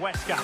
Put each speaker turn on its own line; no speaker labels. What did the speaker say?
Westcott.